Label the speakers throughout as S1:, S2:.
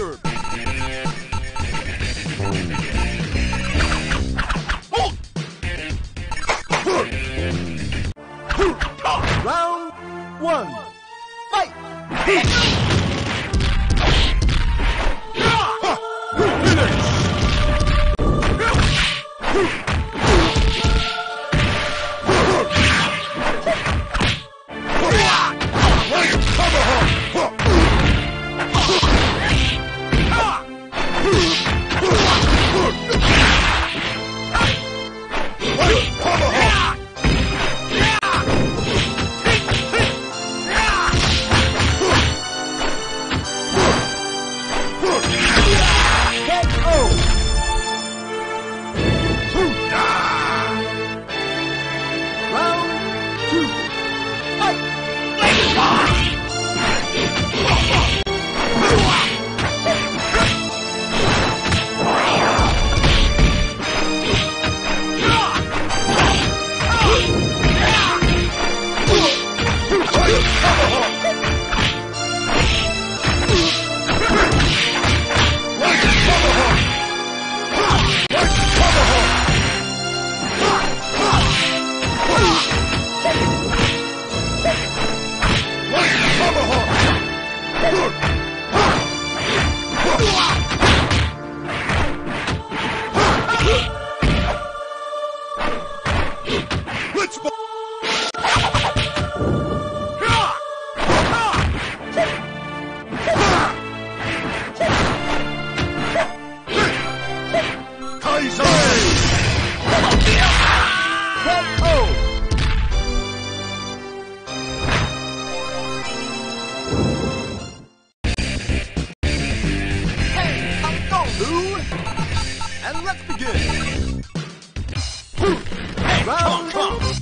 S1: record.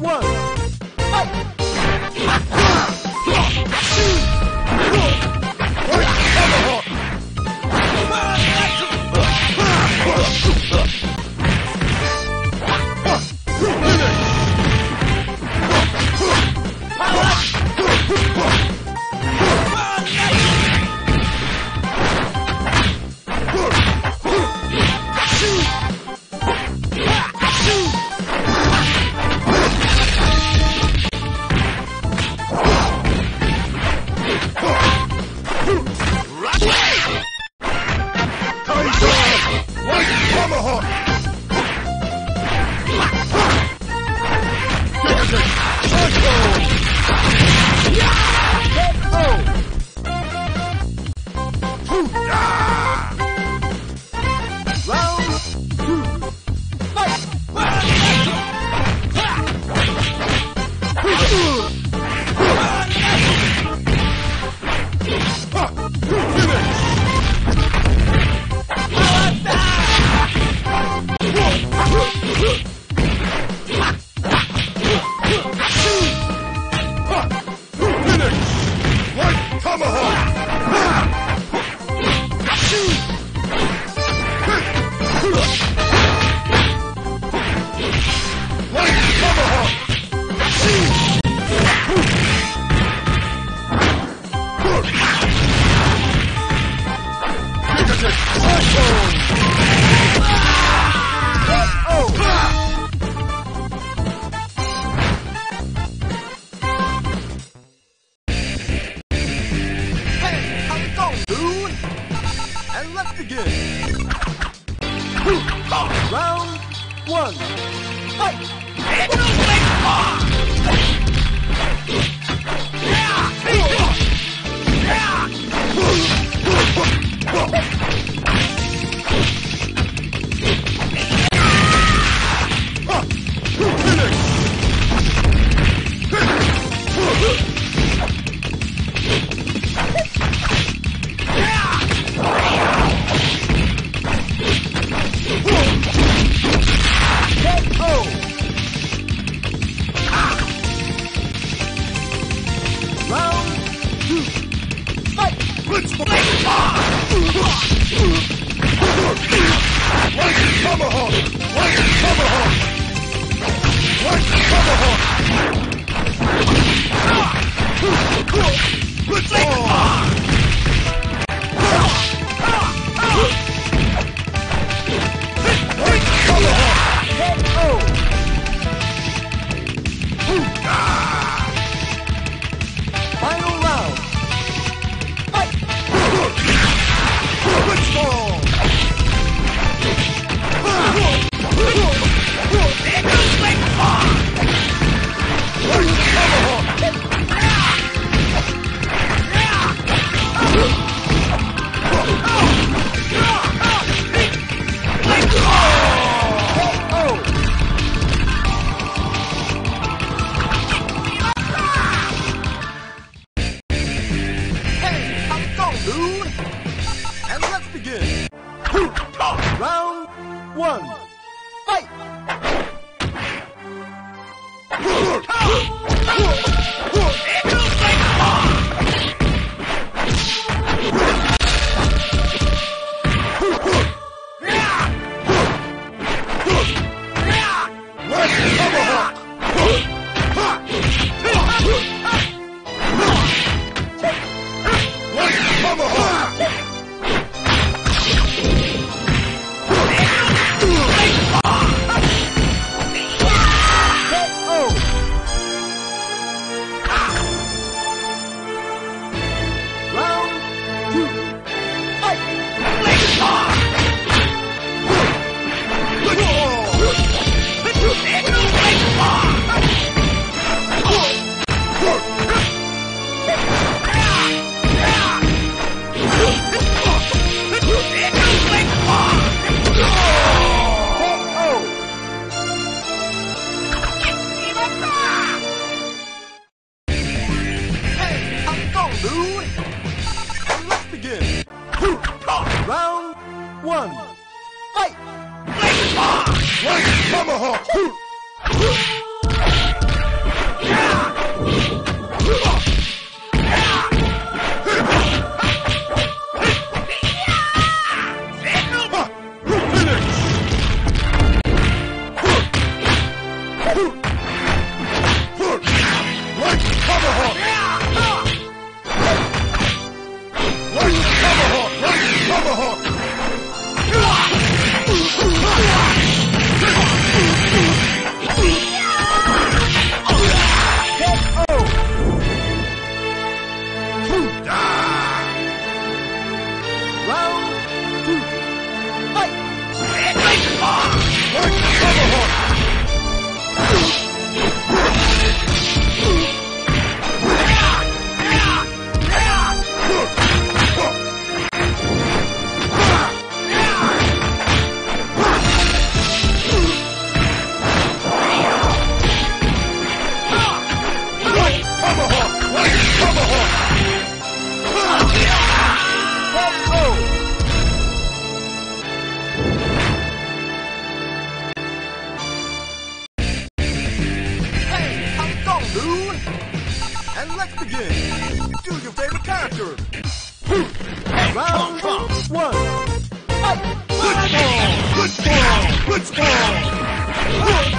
S1: One. Fight! Ah! Round one. one. Fight. Good ball. Good ball. Good ball. Good ball.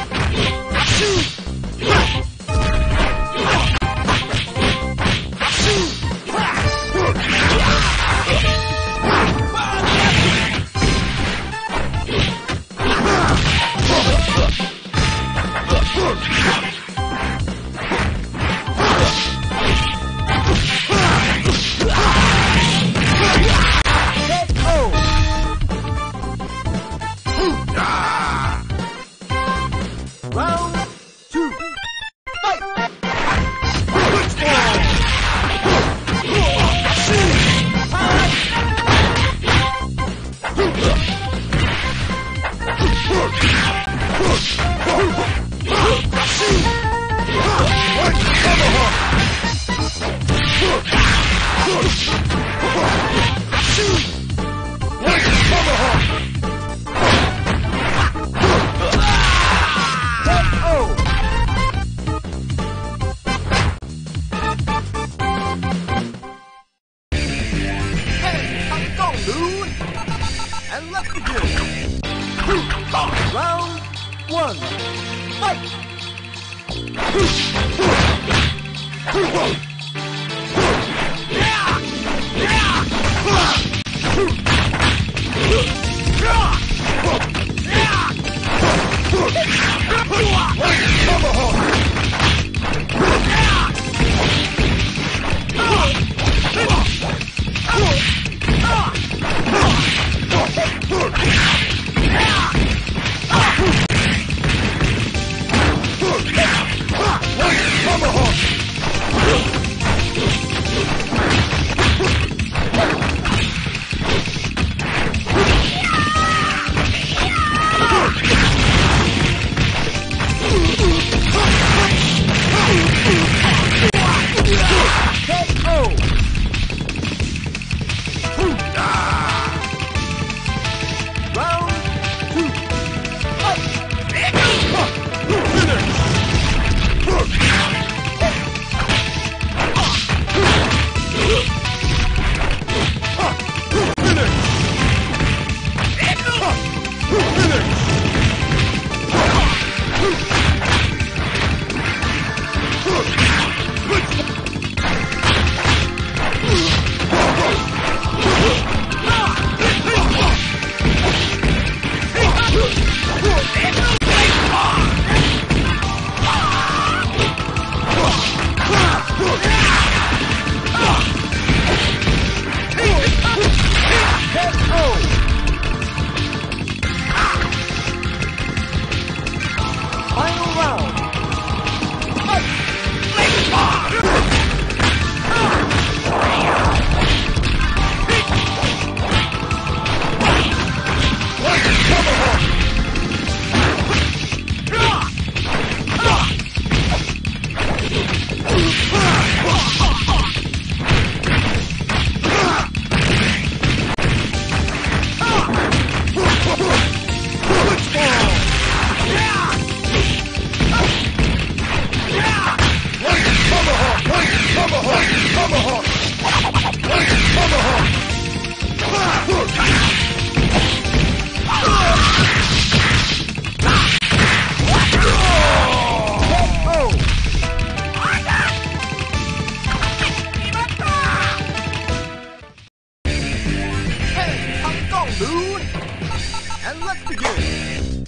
S1: Begin.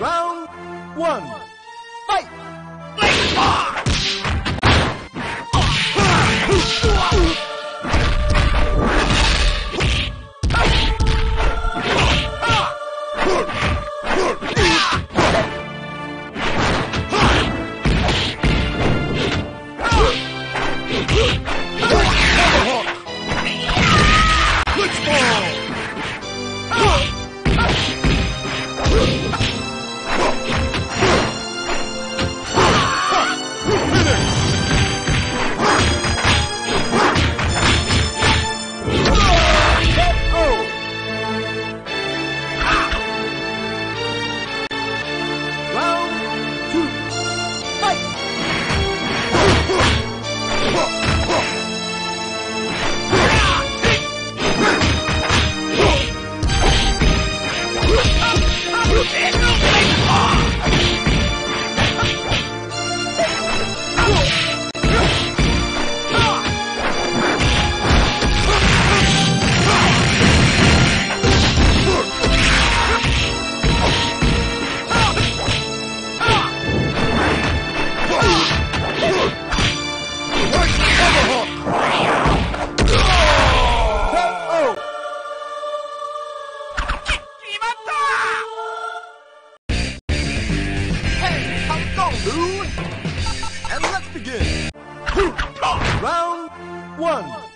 S1: Round one. Fight! Round dude? And let's begin. Round one.